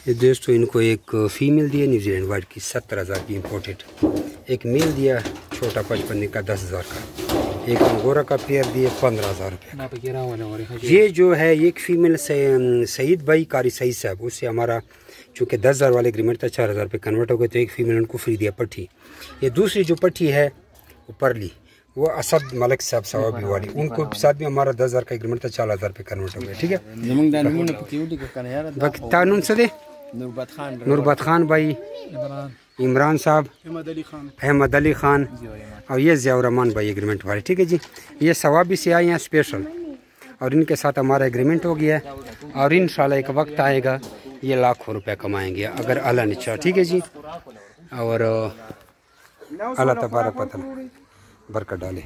ये दोस्तों इनको एक फ़ीमेल दिया न्यूजीलैंड वाइट की सत्तर हज़ार की इम्पोर्टेड एक मेल दिया छोटा पचपन का दस हज़ार का। एक अंगोरा का पेयर दिए पंद्रह हज़ार रुपये। ये जो है एक फ़ीमेल सईद भाई कारी सईद साहब उससे हमारा चूँकि दस हज़ार वाले एग्रीमेंट था चार हज़ार रुपये कन्वर्ट हो गए तो एक फ़ीमेल उनको फ्री दिया पट्टी। ये दूसरी जो पट्टी है वो परली वो असद मलिक साहब सवाबी वाली उनको साथ में हमारा दस हज़ार का एग्रीमेंट था चार हज़ार रुपये कन्वर्ट हो गया ठीक है? बाकी तानुन से दे। नूरबत खान भाई इमरान साहब अहमद अली खान और ये ज़ियारमान भाई एग्रीमेंट वाले ठीक है जी ये सवाबी से आए हैं स्पेशल और इनके साथ हमारा एग्रीमेंट हो गया है और इन एक वक्त आएगा ये लाखों रुपए कमाएँगे अगर अल्लाह ने चाह ठीक है जी और अल्लाह तबारक पता बरकत डाले